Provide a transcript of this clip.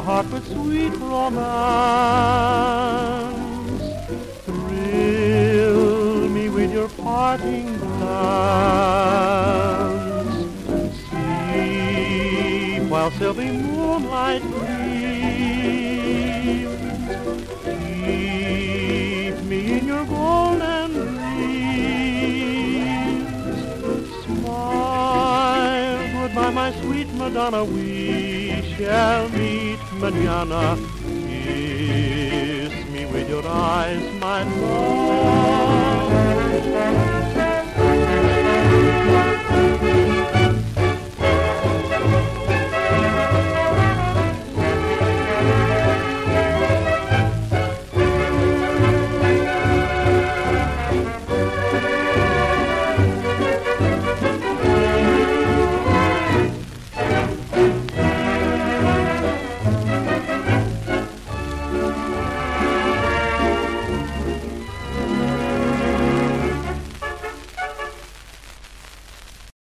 heart with sweet romance. Thrill me with your parting glance. Sleep while silvery moonlight gleams. Madonna. We shall meet manana. Kiss me with your eyes, my love.